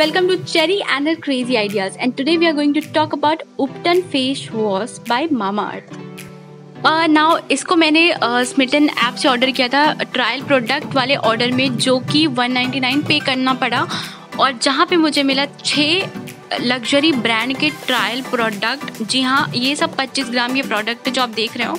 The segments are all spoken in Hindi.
Welcome to Cherry and her crazy ideas, and today we are going to talk about Upton face wash by Mamaearth. Now uh, इसको मैंने स्मिटन uh, ऐप से ऑर्डर किया था ट्रायल प्रोडक्ट वाले ऑर्डर में जो कि 199 पे करना पड़ा। और जहाँ पे मुझे मिला छः लग्जरी ब्रांड के ट्रायल प्रोडक्ट जी हाँ ये सब 25 ग्राम के प्रोडक्ट जो आप देख रहे हो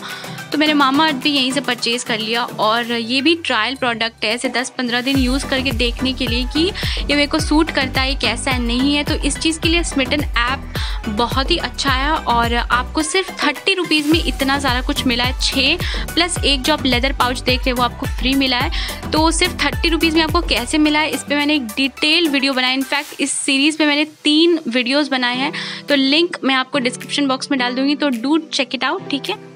तो मैंने मामा अर्थ भी यहीं से परचेज़ कर लिया और ये भी ट्रायल प्रोडक्ट है, ऐसे दस पंद्रह दिन यूज़ करके देखने के लिए कि ये मेरे को सूट करता है, कैसा है नहीं है। तो इस चीज़ के लिए स्मिटन ऐप बहुत ही अच्छा है और आपको सिर्फ़ थर्टी रुपीज़ में इतना सारा कुछ मिला है। छः प्लस एक जो आप लेदर पाउच देख रहे हैं, वो आपको फ्री मिला है। तो सिर्फ़ थर्टी रुपीज़ में आपको कैसे मिला है, इस पर मैंने एक डिटेल वीडियो बनाया इनफैक्ट इस सीरीज़ में मैंने तीन वीडियोज़ बनाए हैं। तो लिंक मैं आपको डिस्क्रिप्शन बॉक्स में डाल दूँगी तो डू चेक इट आउट ठीक है?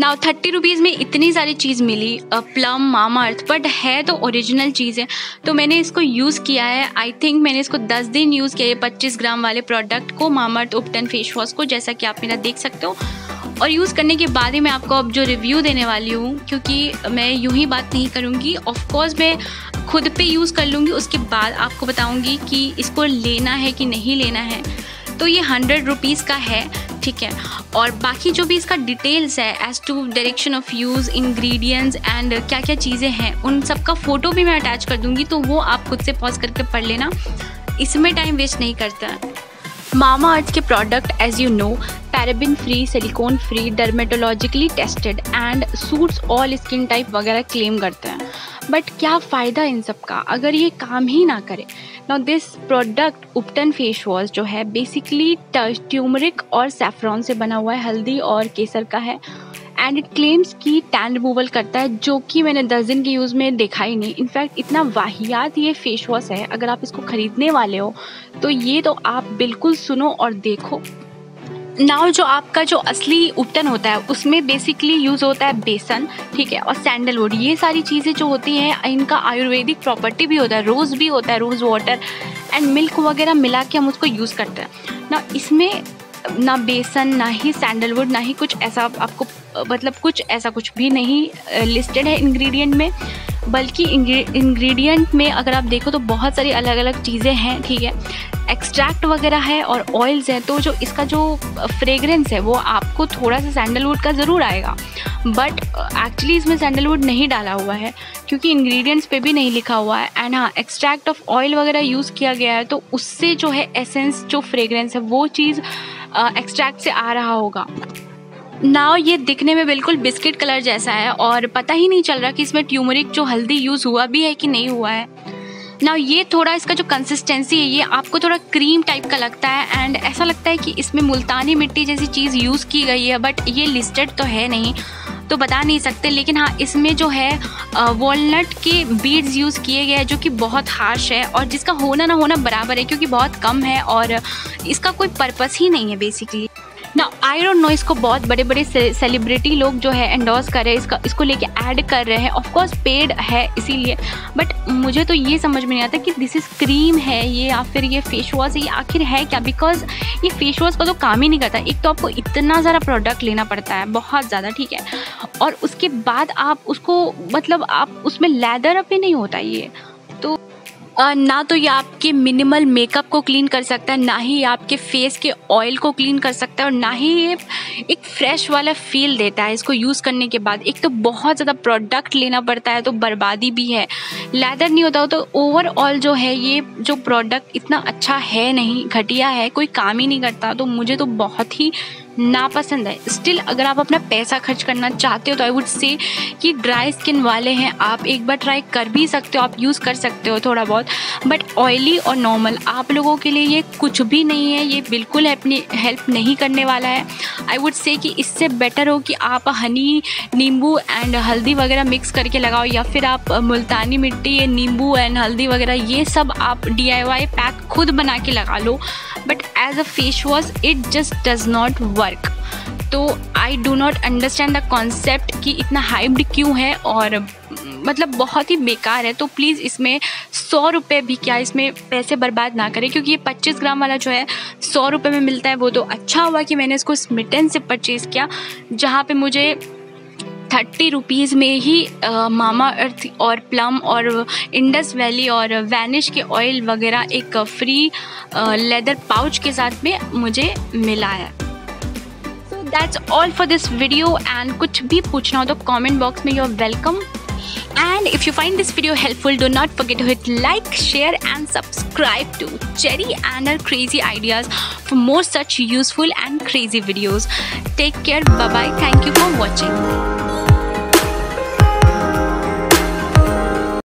नाउ थर्टी रुपीज़ में इतनी सारी चीज़ मिली प्लम मामा अर्थ बट है तो ओरिजिनल चीज़ है। तो मैंने इसको यूज़ किया है। आई थिंक मैंने इसको दस दिन यूज़ किया है पच्चीस ग्राम वाले प्रोडक्ट को मामा अर्थ उपटन फेस वॉश को, जैसा कि आप मेरा देख सकते हो। और यूज़ करने के बाद ही मैं आपको अब जो रिव्यू देने वाली हूँ, क्योंकि मैं यूँ ही बात नहीं करूँगी। ऑफकोर्स मैं खुद पे यूज़ कर लूँगी, उसके बाद आपको बताऊँगी कि इसको लेना है कि नहीं लेना है। तो ये हंड्रेड रुपीज़ का है। ठीक है। और बाकी जो भी इसका डिटेल्स है as to direction of use ingredients and क्या क्या चीज़ें हैं, उन सबका फ़ोटो भी मैं अटैच कर दूँगी तो वो आप खुद से पॉज करके पढ़ लेना। इसमें टाइम वेस्ट नहीं करता। मामा अर्थ के product as you know paraben free silicone free dermatologically tested and suits all skin type वगैरह क्लेम करते हैं। बट क्या फ़ायदा इन सब का? अगर ये काम ही ना करे। Now this product Ubtan face wash जो है बेसिकली ट्यूमरिक और सेफ्रॉन से बना हुआ है, हल्दी और केसर का है। एंड इट क्लेम्स की टैन रिमूवल करता है, जो कि मैंने दस दिन के यूज़ में देखा ही नहीं। इनफैक्ट इतना वाहियात ये फेस वॉश है, अगर आप इसको ख़रीदने वाले हो तो ये तो आप बिल्कुल सुनो और देखो। नाव जो आपका जो असली उपटन होता है, उसमें बेसिकली यूज़ होता है बेसन, ठीक है, और सैंडलवुड ये सारी चीज़ें जो होती हैं, इनका आयुर्वेदिक प्रॉपर्टी भी होता है रोज़ भी होता है रोज़ वाटर एंड मिल्क वगैरह मिला के हम उसको यूज़ करते हैं। ना इसमें ना बेसन, ना ही सैंडलवुड ना ही कुछ ऐसा आपको मतलब कुछ ऐसा कुछ भी नहीं लिस्टेड है इंग्रेडिएंट में। बल्कि इंग्रेडिएंट में अगर आप देखो तो बहुत सारी अलग अलग चीज़ें हैं, ठीक है? एक्सट्रैक्ट वगैरह है और ऑयल्स हैं तो जो इसका जो फ्रेगरेंस है, वो आपको थोड़ा सा सैंडलवुड का ज़रूर आएगा। बट एक्चुअली इसमें सैंडलवुड नहीं डाला हुआ है, क्योंकि इंग्रेडिएंट्स पे भी नहीं लिखा हुआ है। एंड हाँ एक्सट्रैक्ट ऑफ़ ऑयल वगैरह यूज़ किया गया है तो उससे जो है एसेंस जो फ्रेगरेंस है, वो चीज़ एक्सट्रैक्ट से आ रहा होगा। नाव ये दिखने में बिल्कुल बिस्किट कलर जैसा है और पता ही नहीं चल रहा कि इसमें ट्यूमरिक जो हल्दी यूज़ हुआ भी है कि नहीं हुआ है। ना ये थोड़ा इसका जो कंसिस्टेंसी है, ये आपको थोड़ा क्रीम टाइप का लगता है एंड ऐसा लगता है कि इसमें मुल्तानी मिट्टी जैसी चीज़ यूज़ की गई है बट ये लिस्टेड तो है नहीं। तो बता नहीं सकते, लेकिन हाँ इसमें जो है वॉलनट के बीड्स यूज़ किए गए हैं, जो कि बहुत हार्श है और जिसका होना ना होना बराबर है, क्योंकि बहुत कम है और इसका कोई पर्पस ही नहीं है बेसिकली ना आई डोंट नो इसको बहुत बड़े बड़े सेलिब्रिटी लोग जो है एंडोर्स कर रहे हैं, इसका इसको लेके ऐड कर रहे हैं। ऑफकोर्स पेड है इसीलिए। बट मुझे तो ये समझ में नहीं आता कि दिस इज़ क्रीम है ये या फिर ये फेस वॉश है, ये आखिर है क्या? बिकॉज़ ये फेस वॉश का तो काम ही नहीं करता। एक तो आपको इतना ज़्यादा प्रोडक्ट लेना पड़ता है, बहुत ज़्यादा, ठीक है? और उसके बाद आप उसको मतलब आप उसमें लेदर ही नहीं होता ये। ना तो ये आपके मिनिमल मेकअप को क्लीन कर सकता है, ना ही आपके फेस के ऑयल को क्लीन कर सकता है और ना ही ये एक फ्रेश वाला फील देता है इसको यूज़ करने के बाद। एक तो बहुत ज़्यादा प्रोडक्ट लेना पड़ता है तो बर्बादी भी है। लेदर नहीं होता हो तो ओवरऑल जो है ये जो प्रोडक्ट इतना अच्छा है नहीं, घटिया है, कोई काम ही नहीं करता तो मुझे तो बहुत ही नापसंद है। स्टिल अगर आप अपना पैसा खर्च करना चाहते हो तो आई वुड से कि ड्राई स्किन वाले हैं, आप एक बार ट्राई कर भी सकते हो, आप यूज़ कर सकते हो थोड़ा बहुत। बट ऑयली और नॉर्मल आप लोगों के लिए ये कुछ भी नहीं है, ये बिल्कुल अपनी हेल्प नहीं करने वाला है। आई वुड से कि इससे बेटर हो कि आप हनी नींबू एंड हल्दी वगैरह मिक्स करके लगाओ, या फिर आप मुल्तानी मिट्टी, ये नींबू एंड हल्दी वगैरह, ये सब आप डीआईवाई पैक खुद बना के लगा लो। As a face wash it just does not work तो I do not understand the concept कि इतना हाइब्ड क्यों है और मतलब बहुत ही बेकार है। तो प्लीज़ इसमें सौ रुपये भी क्या इसमें पैसे बर्बाद ना करें, क्योंकि ये पच्चीस ग्राम वाला जो है, सौ रुपये में मिलता है, वो तो अच्छा हुआ कि मैंने इसको स्मिटन से परचेज़ किया, जहाँ पे मुझे थर्टी रुपीज़ में ही मामा अर्थ और प्लम और इंडस वैली और वैनिश के ऑयल वगैरह एक फ्री लेदर पाउच के साथ में मुझे मिला है। So that's all for this video and कुछ भी पूछना हो तो कमेंट बॉक्स में your welcome and if you find this video helpful do not forget to hit like share and subscribe to Cherry and uh crazy ideas for more such useful and crazy videos take care bye bye thank you for watching